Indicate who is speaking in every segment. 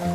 Speaker 1: Hey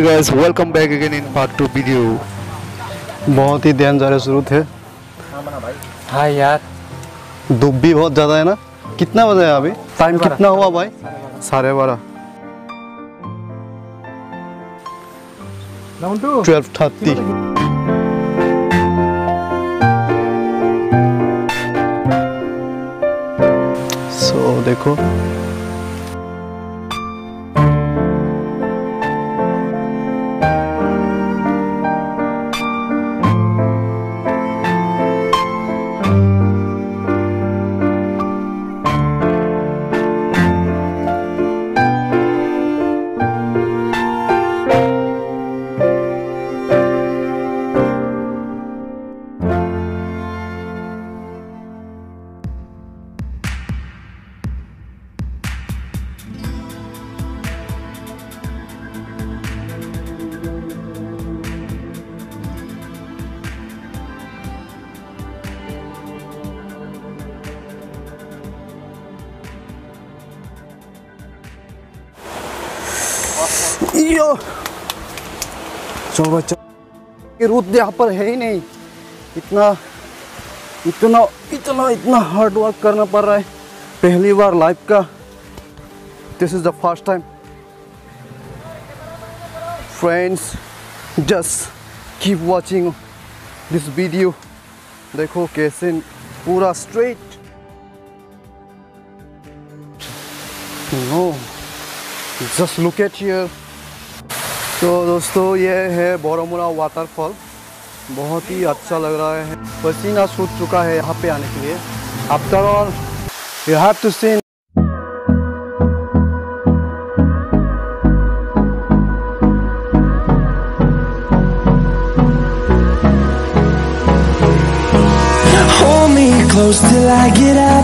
Speaker 1: guys, welcome back again in part 2 video.
Speaker 2: बहुत ही ध्यान जा रहे शुरू थे।
Speaker 3: हाँ यार।
Speaker 2: धूप भी बहुत ज़्यादा है ना? कितना बजे है अभी? टाइम कितना हुआ भाई? साढ़े बारह। Twelve thirty so yo. चलो बच्चा ये यहाँ पर है ही नहीं। इतना इतना इतना इतना हार्ड वर्क करना पड़ रहा है। पहली बार लाइफ का। This is the first time friends just keep watching this video देखो कैसे पूरा straight no just look at here तो दोस्तों, ये है बोरोमुरा वाटरफॉल बहुत ही अच्छा लग रहा है। पसीना सूख चुका है यहाँ पे आने के लिए। After all you have to see
Speaker 4: close till I get up.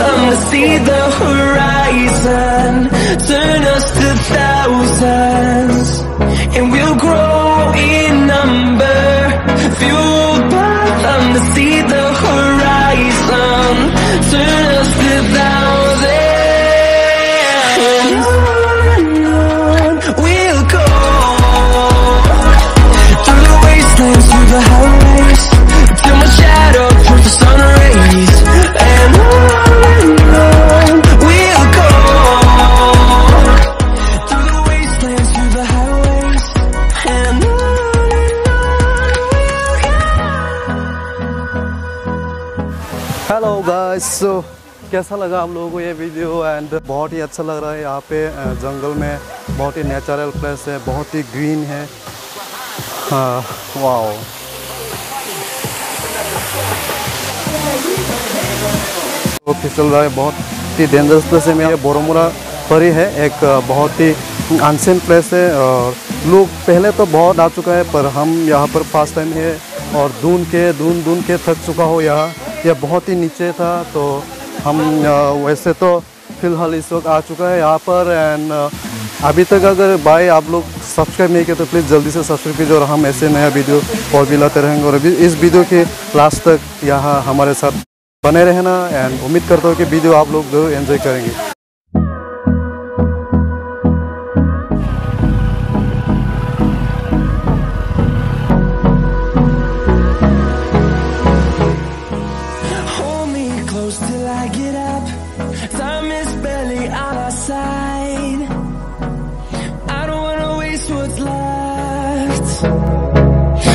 Speaker 4: them to see the horizon, turn us to thousands. And we'll grow
Speaker 2: कैसा लगा आप लोगों को ये वीडियो एंड बहुत ही अच्छा लग रहा है यहाँ पे जंगल में। बहुत ही नेचुरल प्लेस है, बहुत ही ग्रीन है। हाँ वाओ वो फिसल रहा है, बहुत ही डेंजरस प्लेस है। मेरा बोरोमुरा पर ही है एक बहुत ही अनसेन प्लेस है। और लोग पहले तो बहुत आ चुका है, पर हम यहाँ पर फ़र्स्ट टाइम है। और दून के, दून दून के थक चुका हो यहाँ। यह बहुत ही नीचे था तो हम वैसे तो फ़िलहाल इस वक्त आ चुका है यहाँ पर एंड अभी तक अगर भाई आप लोग सब्सक्राइब नहीं किए तो प्लीज़ जल्दी से सब्सक्राइब कीजिए और हम ऐसे नया वीडियो और भी लाते रहेंगे और इस वीडियो के लास्ट तक यहाँ हमारे साथ बने रहना एंड उम्मीद करता हूँ कि वीडियो आप लोग ज़रूर एंजॉय करेंगे।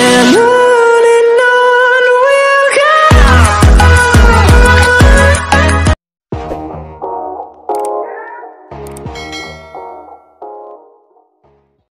Speaker 4: hello